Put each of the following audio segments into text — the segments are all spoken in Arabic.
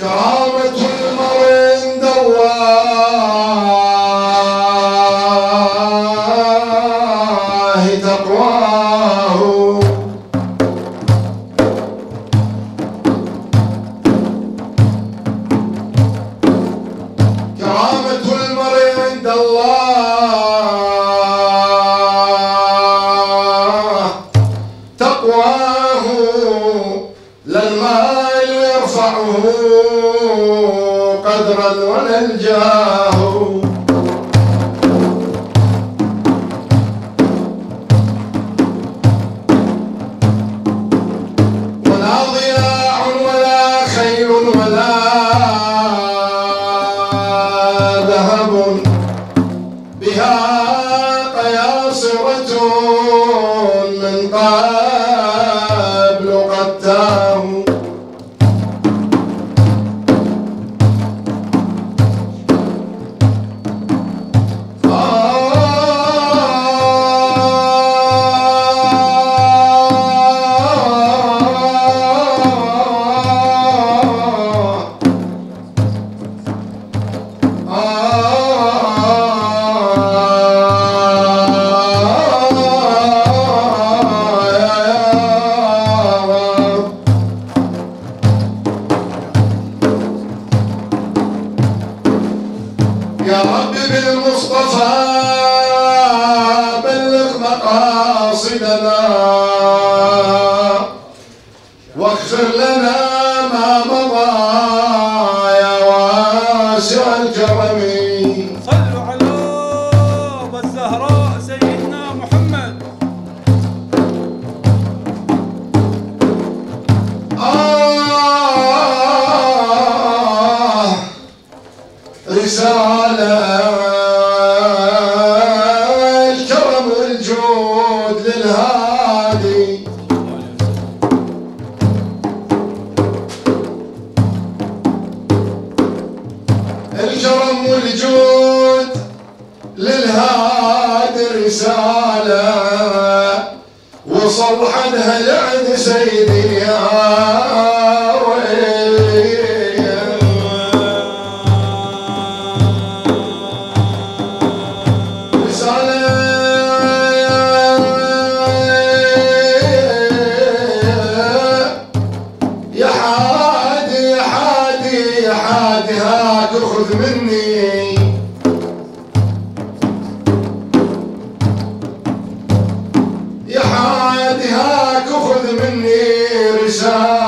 Trời the law. بالمصطفى بلغ مقاصدنا. ليس على الكرم والجود للهادي. الكرم والجود للهادي رسالة وصل عنها لعن سيدي يا desire.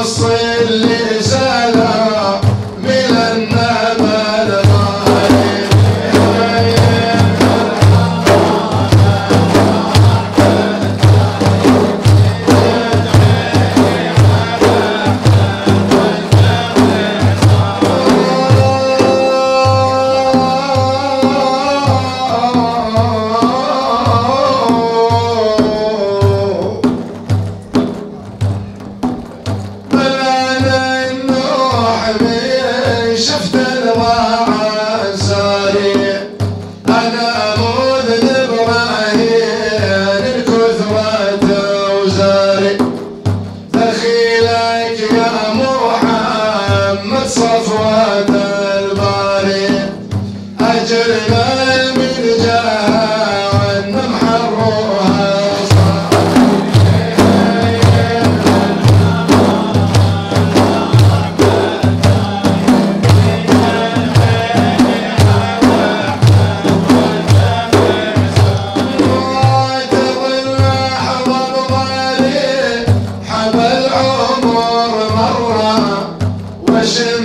você question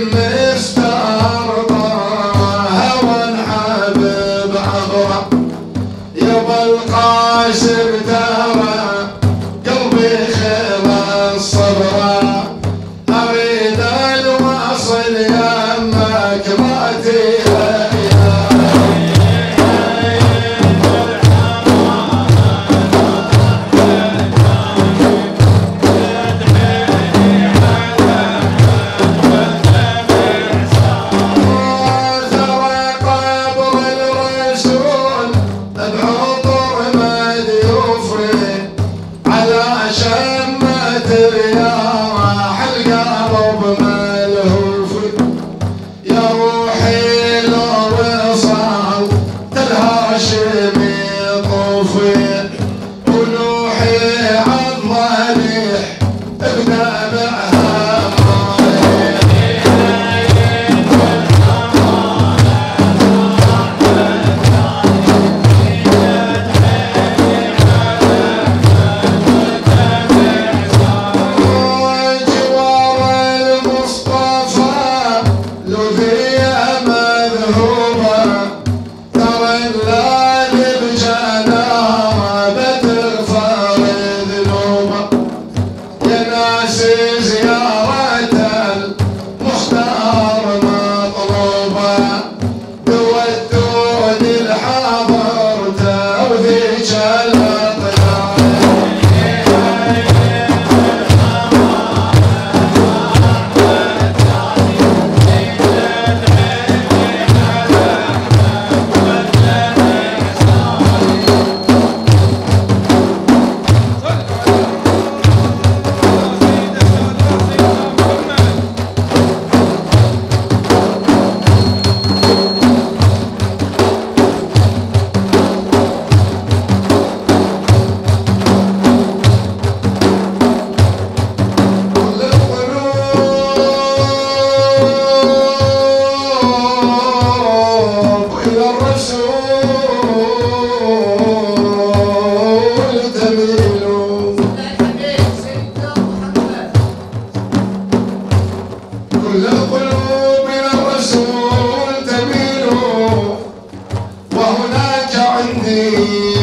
sei.